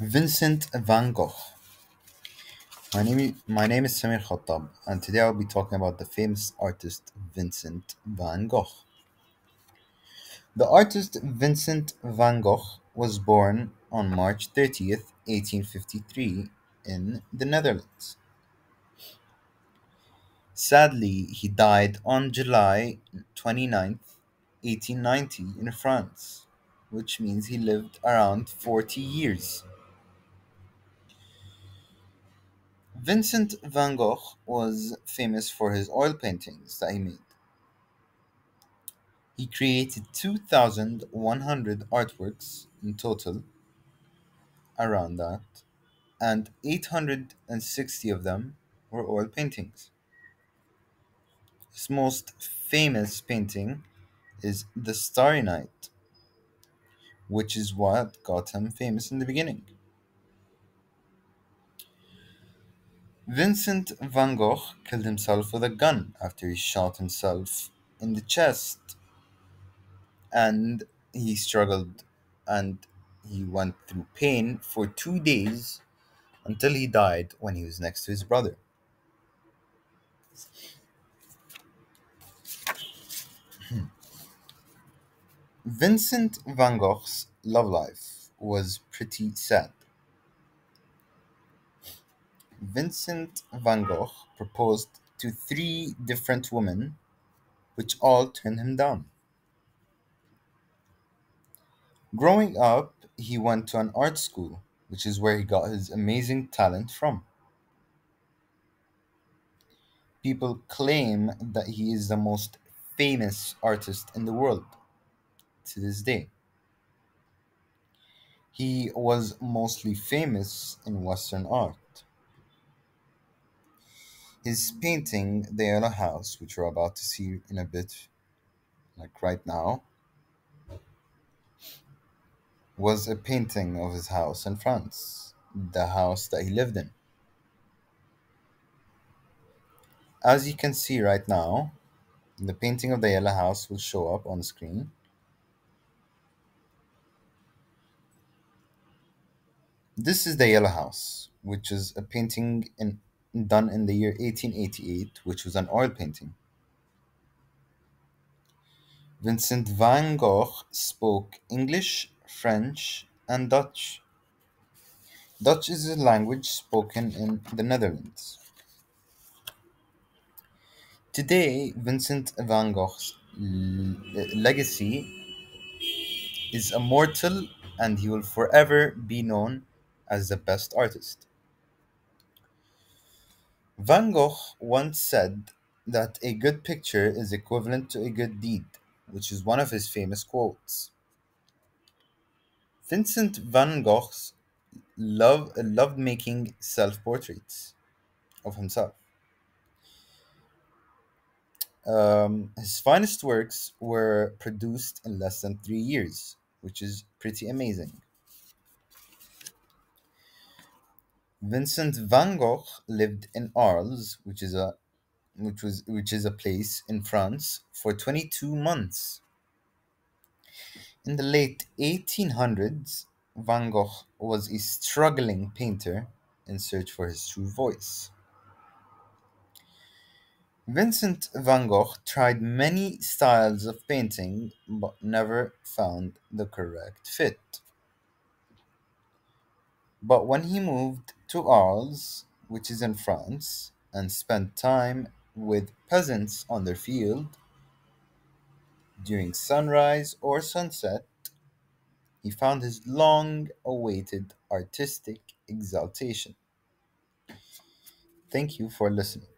Vincent van Gogh. My name, my name is Sameer Khattab, and today I'll be talking about the famous artist Vincent van Gogh. The artist Vincent van Gogh was born on March 30th, 1853, in the Netherlands. Sadly, he died on July 29th, 1890, in France, which means he lived around 40 years. Vincent van Gogh was famous for his oil paintings that he made. He created 2,100 artworks in total, around that, and 860 of them were oil paintings. His most famous painting is The Starry Night, which is what got him famous in the beginning. Vincent van Gogh killed himself with a gun after he shot himself in the chest and he struggled and he went through pain for two days until he died when he was next to his brother. Hmm. Vincent van Gogh's love life was pretty sad. Vincent van Gogh proposed to three different women, which all turned him down. Growing up, he went to an art school, which is where he got his amazing talent from. People claim that he is the most famous artist in the world to this day. He was mostly famous in Western art. His painting, The Yellow House, which we're about to see in a bit, like right now, was a painting of his house in France, the house that he lived in. As you can see right now, the painting of the yellow house will show up on the screen. This is the yellow house, which is a painting in, done in the year 1888, which was an oil painting. Vincent van Gogh spoke English, French, and Dutch. Dutch is a language spoken in the Netherlands. Today, Vincent van Gogh's legacy is immortal and he will forever be known as the best artist. Van Gogh once said that a good picture is equivalent to a good deed, which is one of his famous quotes. Vincent van Gogh love, loved making self portraits of himself. Um, his finest works were produced in less than three years, which is pretty amazing. Vincent van Gogh lived in Arles, which is a which was which is a place in France, for 22 months. In the late 1800s, Van Gogh was a struggling painter in search for his true voice. Vincent van Gogh tried many styles of painting but never found the correct fit. But when he moved to Arles, which is in France, and spent time with peasants on their field during sunrise or sunset, he found his long awaited artistic exaltation. Thank you for listening.